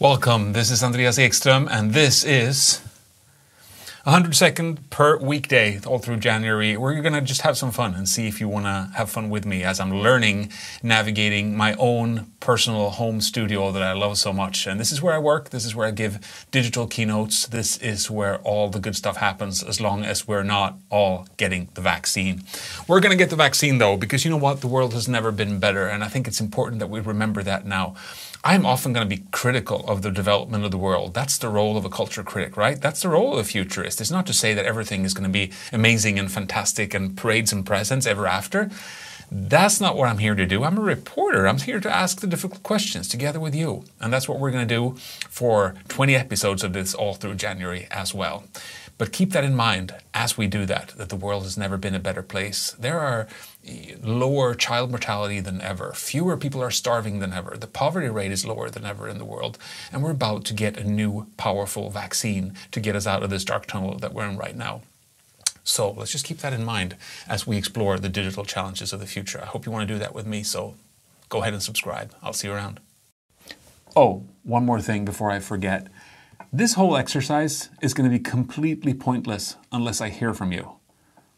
Welcome. This is Andreas Ekström, and this is 100 second per weekday all through January. We're going to just have some fun and see if you want to have fun with me as I'm learning navigating my own personal home studio that I love so much. And this is where I work. This is where I give digital keynotes. This is where all the good stuff happens as long as we're not all getting the vaccine. We're going to get the vaccine though, because you know what? The world has never been better. And I think it's important that we remember that now. I'm often going to be critical of the development of the world. That's the role of a culture critic, right? That's the role of a futurist. It's not to say that everything is going to be amazing and fantastic and parades and presents ever after. That's not what I'm here to do. I'm a reporter. I'm here to ask the difficult questions together with you. And that's what we're going to do for 20 episodes of this all through January as well. But keep that in mind as we do that, that the world has never been a better place. There are eh, lower child mortality than ever. Fewer people are starving than ever. The poverty rate is lower than ever in the world. And we're about to get a new powerful vaccine to get us out of this dark tunnel that we're in right now. So let's just keep that in mind as we explore the digital challenges of the future. I hope you want to do that with me. So go ahead and subscribe. I'll see you around. Oh, one more thing before I forget. This whole exercise is going to be completely pointless unless I hear from you.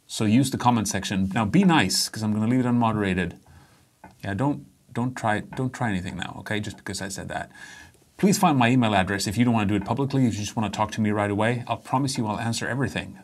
So use the comment section. Now be nice because I'm going to leave it unmoderated. Yeah, don't don't try don't try anything now, okay? Just because I said that. Please find my email address if you don't want to do it publicly, if you just want to talk to me right away. I'll promise you I'll answer everything.